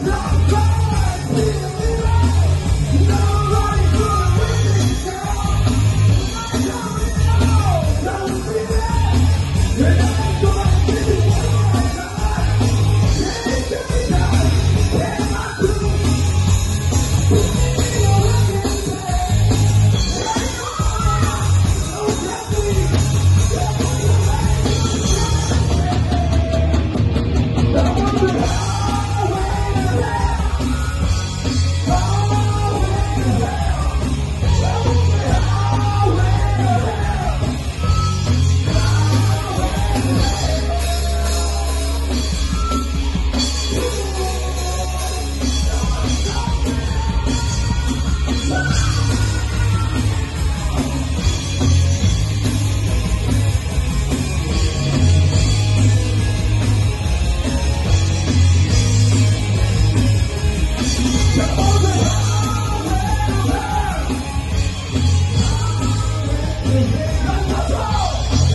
No! Thank you.